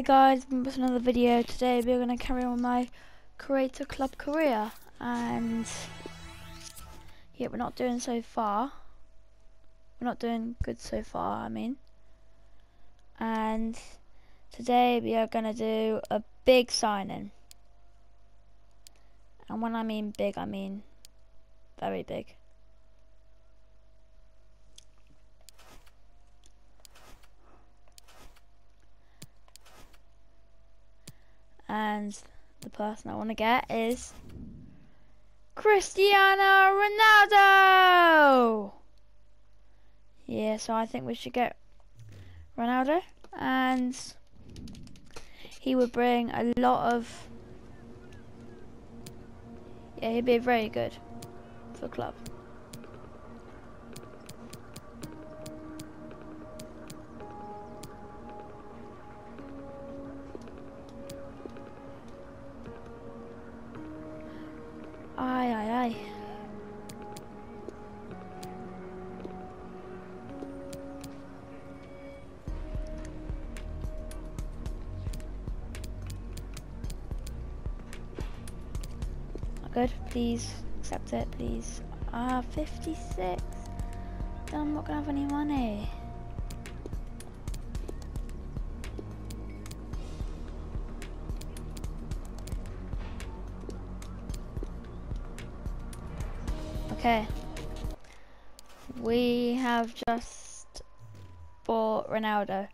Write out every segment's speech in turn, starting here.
Hi guys, welcome to another video. Today we're going to carry on my Create a Club career and yeah, we're not doing so far. We're not doing good so far, I mean. And today we are going to do a big signing. And when I mean big, I mean very big. And the person I want to get is Cristiano Ronaldo. Yeah, so I think we should get Ronaldo, and he would bring a lot of. Yeah, he'd be very good for club. Ai, ai, ai. Good, please accept it, please. Ah, 56. Then I'm not gonna have any money. Okay. We have just bought Ronaldo.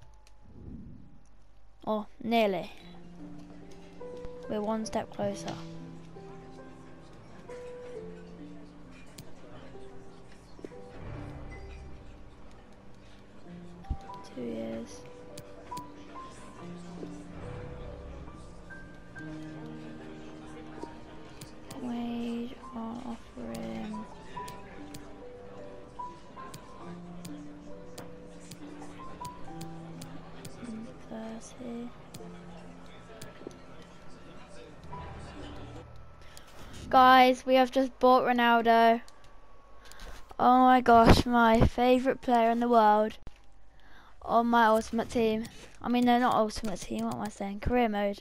Or nearly. We're one step closer. Guys, we have just bought Ronaldo. Oh my gosh, my favourite player in the world. On my ultimate team. I mean, no, not ultimate team, what am I saying? Career mode.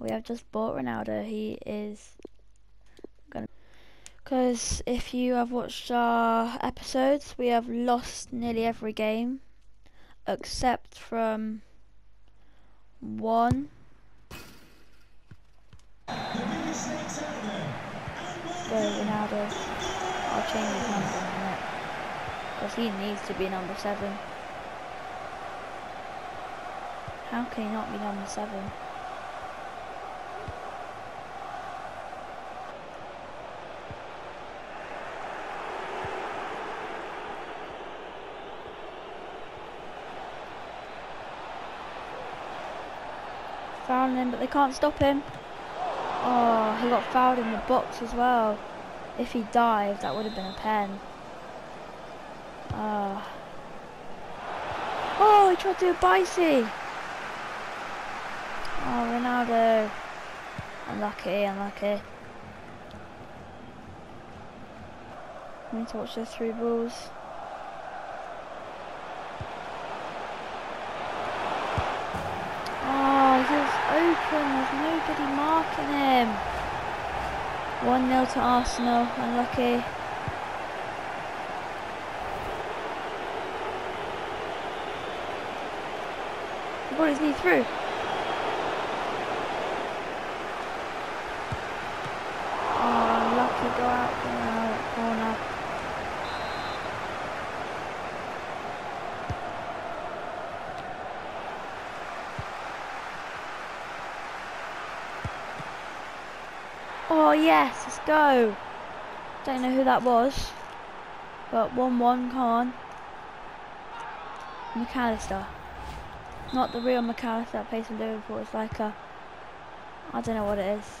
We have just bought Ronaldo. He is gonna. Because if you have watched our episodes, we have lost nearly every game, except from one. Go Ronaldo. I'll change his number in a minute. Because he needs to be number seven. How can he not be number seven? Fouling him, but they can't stop him. Oh, he got fouled in the box as well. If he dived, that would have been a pen. Ah. Oh, he tried to do a bicey. Oh, Ronaldo. Unlucky, unlucky. I need to watch those three balls. There's nobody marking him. 1 0 to Arsenal. Unlucky. He got his knee through. Oh, lucky go out corner. corner. Oh yes, let's go. Don't know who that was, but one-one. Come on, McAllister. Not the real McAllister that plays for Liverpool. It's like a, I don't know what it is.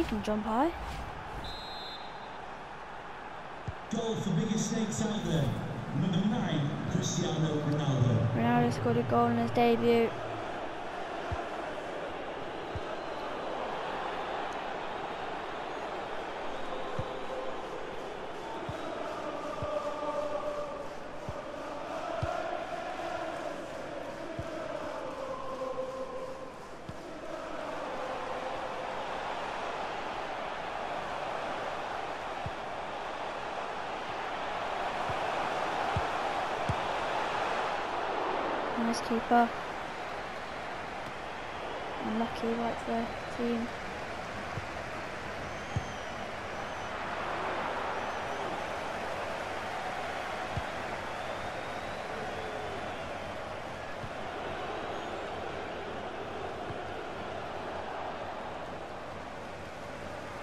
he can jump high. Goal for biggest snakes out there. Number nine, Cristiano Ronaldo. Ronaldo scored a goal in his debut. Keeper. Unlucky like the team.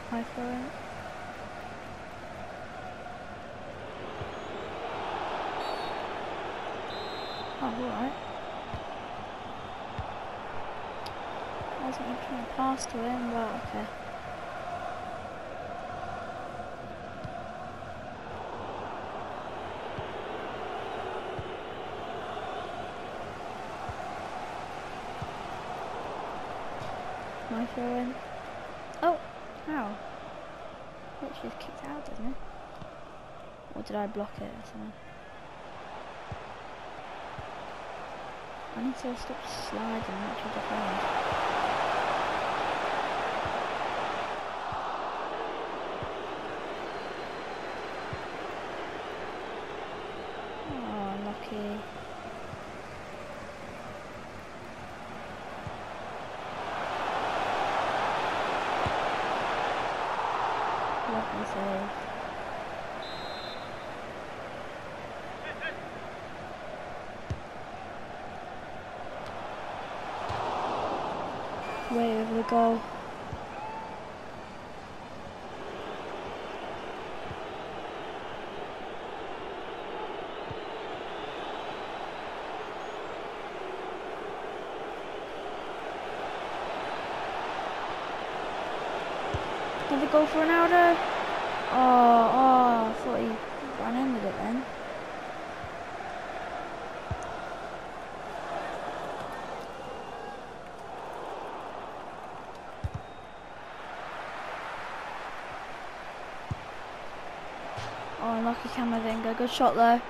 High for it. Oh, alright. I wasn't even trying to pass to him, but okay. My throw in. Oh, how? It just kicked out, didn't it? Or did I block it or something? I need to stop sliding and actually defend. Oh, lucky. Lovely save. Way over the goal. Goal for Ronaldo. Oh, oh, I thought he ran in with it then. Oh, unlucky Camavinga. Good shot though.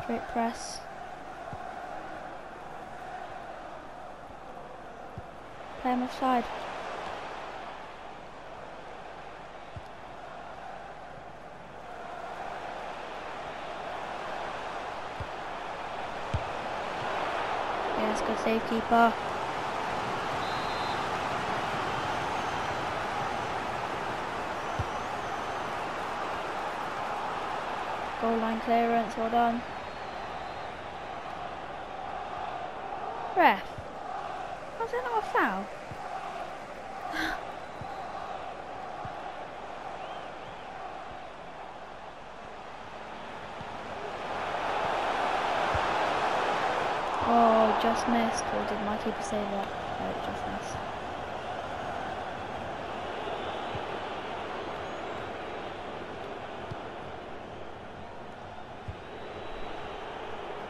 Straight press. Play him offside. Yes, good save keeper. Goal line clearance, well done. Ref. That not a foul? oh, just missed. Or did my keeper save that? No, it just missed.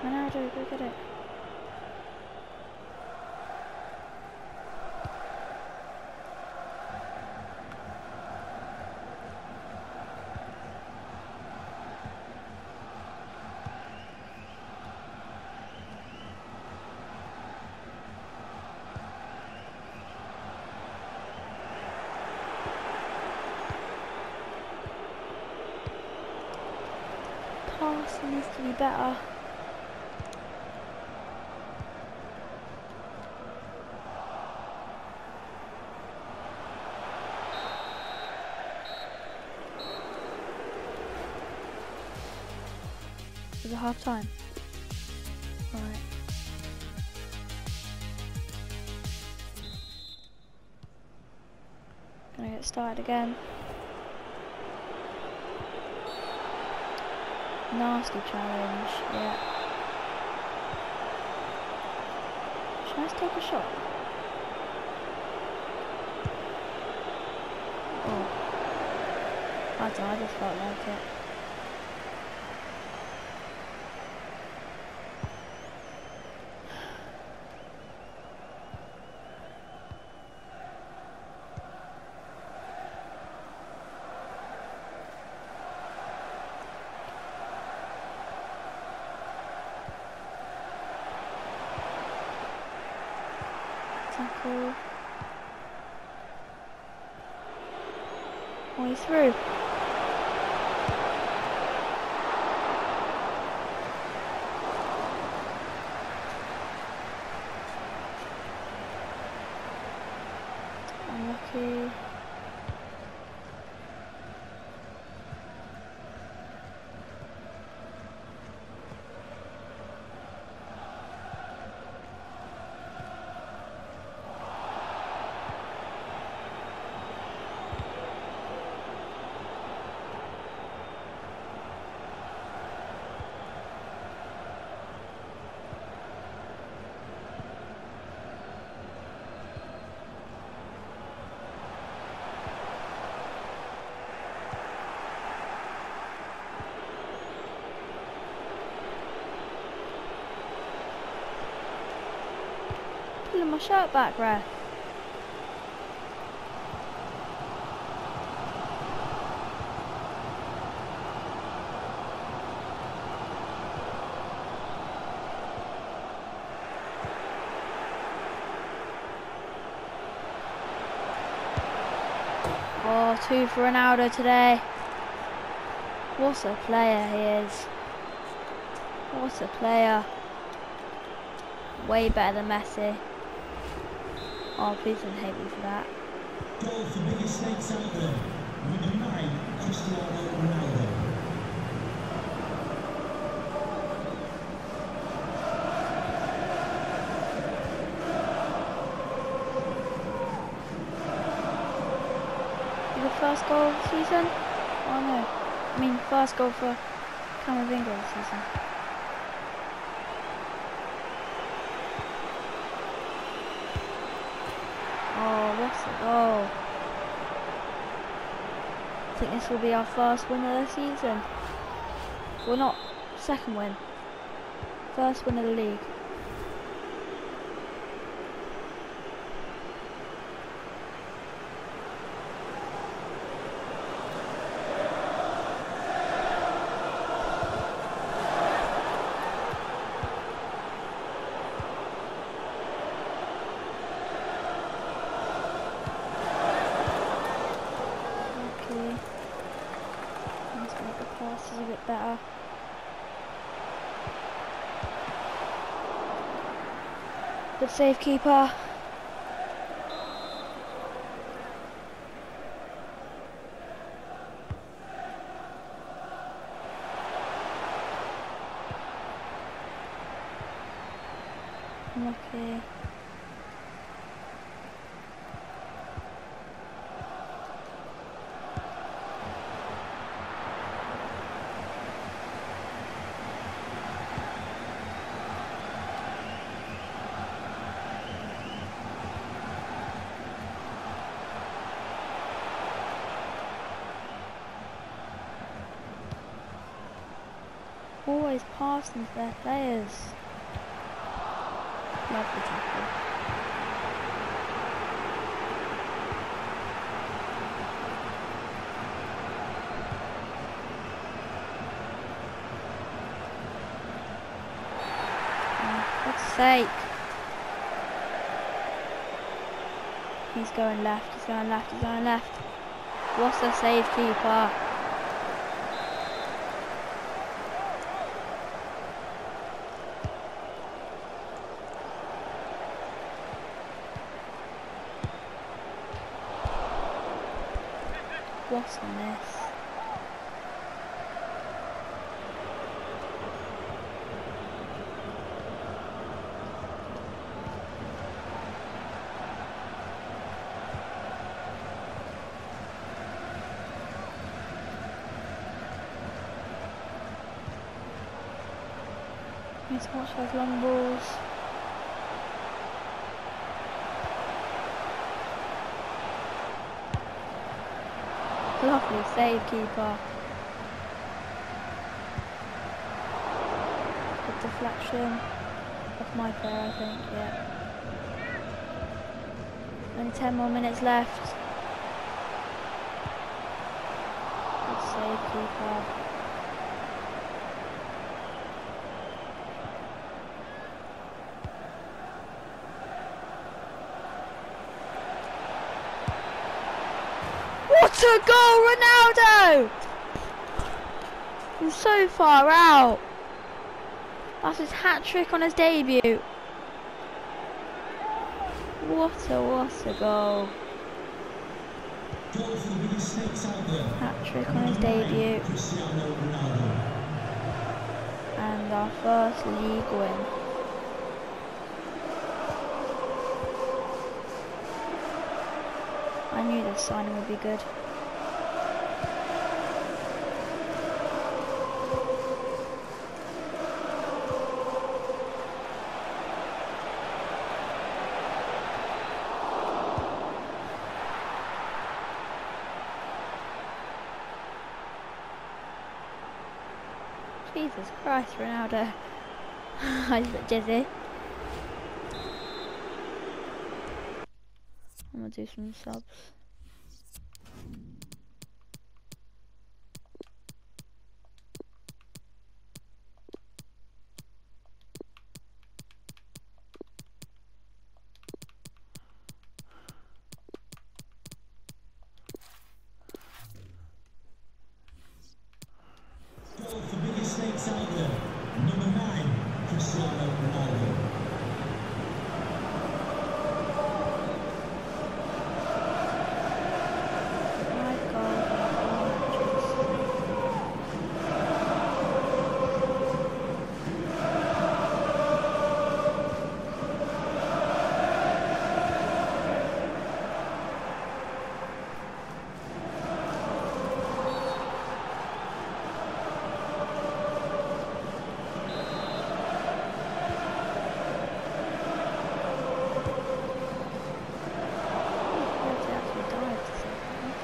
Ronaldo, go get it. Pass needs to be better. Is it half time? Right. Gonna get started again. Nasty challenge, yeah. Should I take a shot? Oh. I don't I just felt like it. tackle. Oh, he's through. Unlucky. Pulling my shirt back, ref. Oh, two for Ronaldo today. What a player he is. What a player. Way better than Messi. Oh, please don't hate me for that. Goal for biggest snakes out there. Number nine, Cristiano Ronaldo. The first goal of the season? Oh no. I mean, first goal for Camavinga this season. Oh, what's a goal? Oh. I think this will be our first win of the season. Well, not second win. First win of the league. Okay. Let's make the passes a bit better. Good save keeper. Okay. Always passing to their players. Lovely tackle. Oh, sake. He's going left, he's going left, he's going left. What's a save keeper? What's a miss? Need to watch those long balls. Lovely save, keeper. Good deflection. Off my player, I think, yeah. Only 10 more minutes left. Good save, keeper. What a goal, Ronaldo! From so far out. That's his hat trick on his debut. What a what a goal. Hat trick on his debut. And our first league win. I knew this signing would be good. Jesus Christ, Ronaldo. He's a bit dizzy. I'm gonna do some subs. Goal for biggest snakes out there. Number nine, Cristiano Ronaldo. Five goals in four matches. Oh, they actually dived to save that.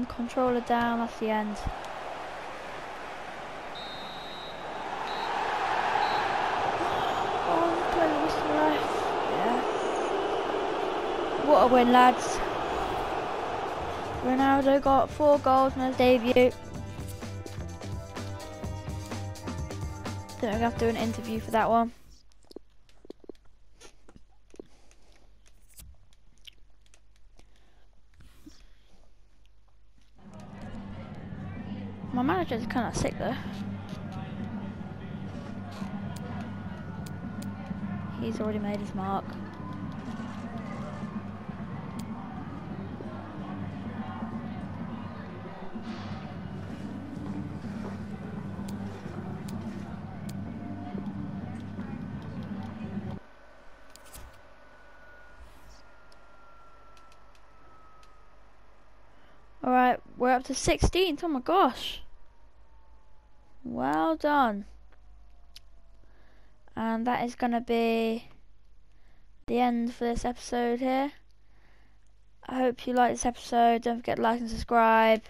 And controller down, that's the end. Oh, left. Yeah. What a win, lads. Ronaldo got four goals in his debut. Think gonna have to do an interview for that one. My manager's kind of sick though. He's already made his mark. Alright, we're up to 16th. Oh my gosh. Well done. And that is going to be the end for this episode here. I hope you like this episode. Don't forget to like and subscribe.